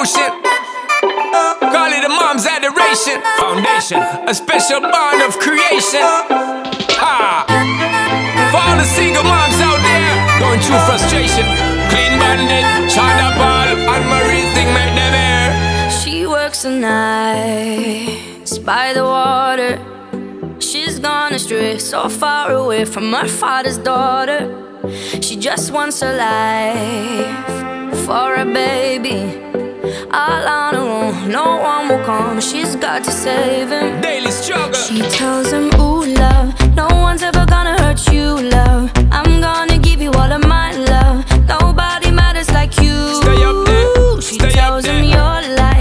emotion. Call it a mom's adoration. Foundation, a special bond of creation. Ha! For all the single moms out there going through frustration. Clean bandit, Sean Paul, Anne-Marie thing make them air. She works the nights by the water. She's gone astray, so far away from her father's daughter. She just wants a life for a baby. No one will come. She's got to save him. Daily struggle. She tells him, Ooh, love, no one's ever gonna hurt you, love. I'm gonna give you all of my love. Nobody matters like you. Stay up there. She Stay up tells him there. your life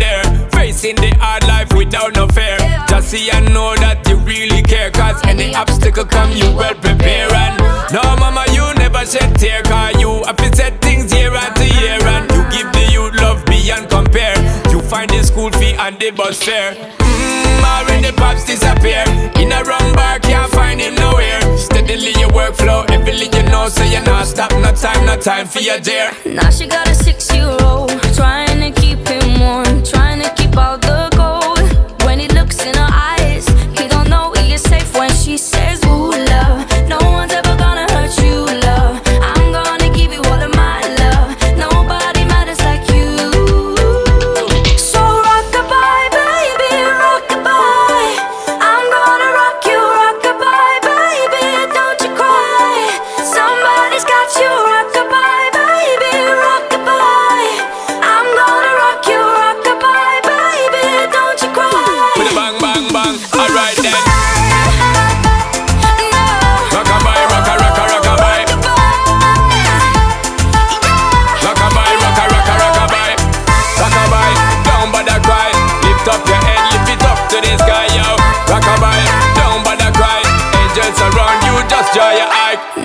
there? Facing the hard life without no fear. Just see and know that you really care. Cause any obstacle come, you well prepare. And no, mama, you never shed tear. Cause you have to set things year after year. And you give the youth love beyond compare. You find the school fee and the bus fare. Mmm, already pops disappear. In a wrong bar, can't find him nowhere. Steadily your workflow, everything you know, so you not stop. No time, no time for your dear. Now she got a six-year-old